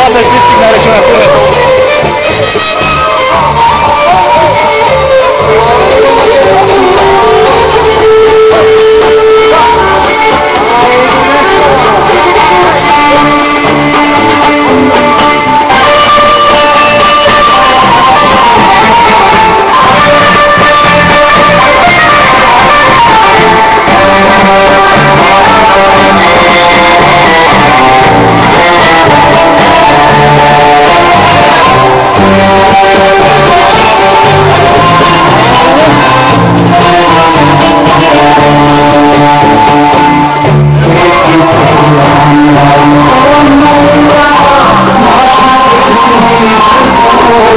Fatih Kristin Hareketi